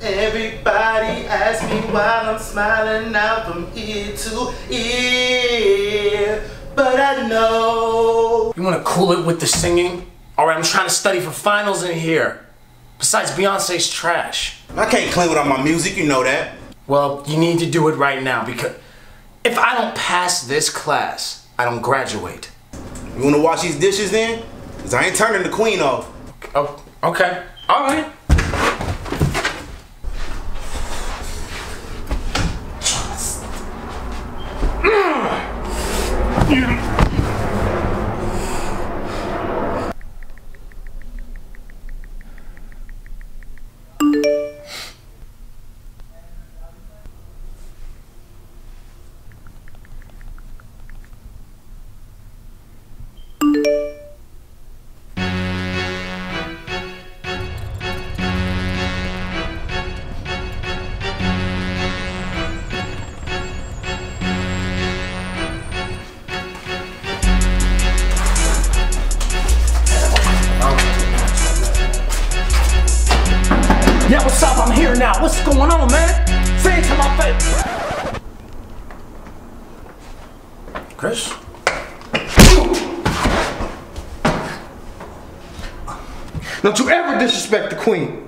Everybody asks me why I'm smiling out from ear to ear. But I know. You wanna cool it with the singing? Alright, I'm trying to study for finals in here. Besides, Beyonce's trash. I can't clean without my music, you know that. Well, you need to do it right now because if I don't pass this class, I don't graduate. You wanna wash these dishes then? Cause I ain't turning the queen off. Oh, okay. Alright. You. Yeah, what's up? I'm here now. What's going on, man? Say it to my face. Chris? Don't you ever disrespect the queen.